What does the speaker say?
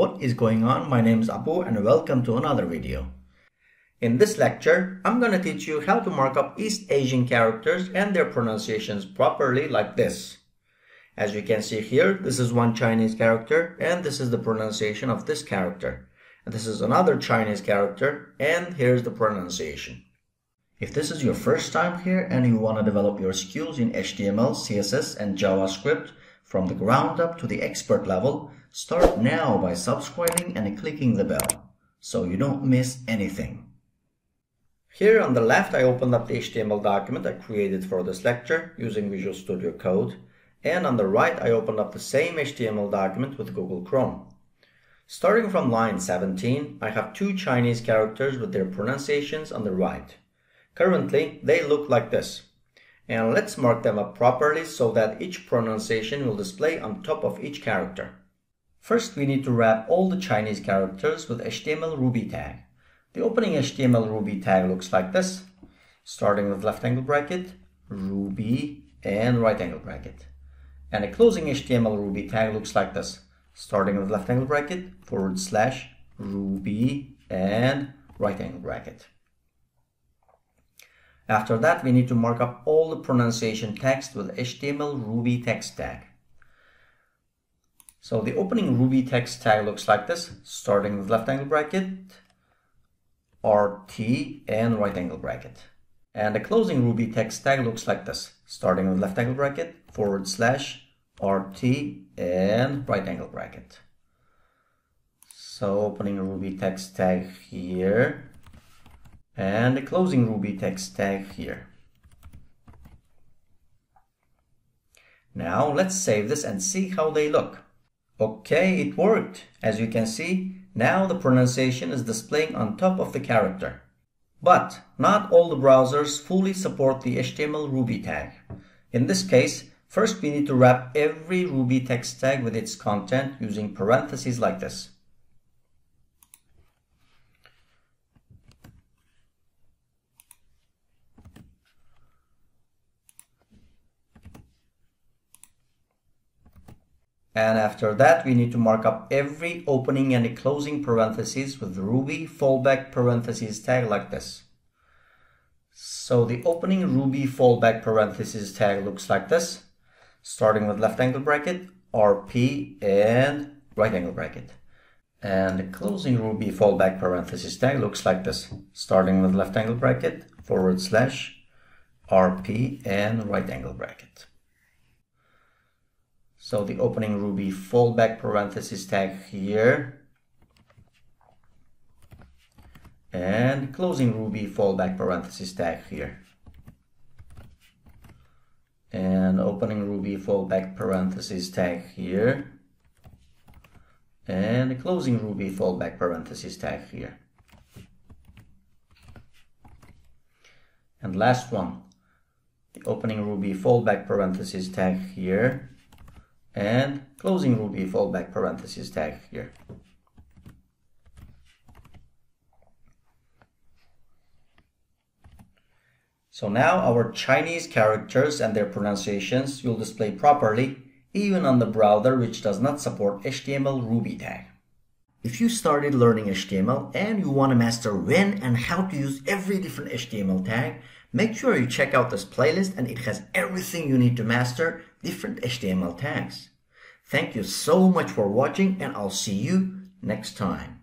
What is going on? My name is Apu and welcome to another video. In this lecture, I'm going to teach you how to mark up East Asian characters and their pronunciations properly like this. As you can see here, this is one Chinese character and this is the pronunciation of this character. And this is another Chinese character and here's the pronunciation. If this is your first time here and you want to develop your skills in HTML, CSS and JavaScript from the ground up to the expert level, start now by subscribing and clicking the bell so you don't miss anything. Here on the left I opened up the HTML document I created for this lecture using Visual Studio Code and on the right I opened up the same HTML document with Google Chrome. Starting from line 17, I have two Chinese characters with their pronunciations on the right. Currently, they look like this. And let's mark them up properly so that each pronunciation will display on top of each character. First, we need to wrap all the Chinese characters with HTML Ruby tag. The opening HTML Ruby tag looks like this, starting with left angle bracket, Ruby, and right angle bracket. And the closing HTML Ruby tag looks like this, starting with left angle bracket, forward slash, Ruby, and right angle bracket. After that, we need to mark up all the pronunciation text with HTML Ruby text tag. So the opening Ruby text tag looks like this, starting with left angle bracket, RT, and right angle bracket. And the closing Ruby text tag looks like this, starting with left angle bracket, forward slash, RT, and right angle bracket. So opening Ruby text tag here, and the closing Ruby text tag here. Now let's save this and see how they look. Okay, it worked. As you can see, now the pronunciation is displaying on top of the character. But not all the browsers fully support the HTML Ruby tag. In this case, first we need to wrap every Ruby text tag with its content using parentheses like this. And after that, we need to mark up every opening and closing parentheses with Ruby fallback parentheses tag like this. So the opening Ruby fallback parentheses tag looks like this, starting with left angle bracket, RP, and right angle bracket. And the closing Ruby fallback parentheses tag looks like this, starting with left angle bracket, forward slash, RP, and right angle bracket. So the opening Ruby fallback parenthesis tag here. And closing Ruby fallback parenthesis tag here. And opening Ruby fallback parenthesis tag here. And the closing Ruby fallback parenthesis tag here. And last one, the opening Ruby fallback parenthesis tag here and closing Ruby fallback parenthesis tag here. So now our Chinese characters and their pronunciations will display properly even on the browser which does not support HTML Ruby tag. If you started learning HTML and you want to master when and how to use every different HTML tag, make sure you check out this playlist and it has everything you need to master different HTML tags. Thank you so much for watching and I'll see you next time.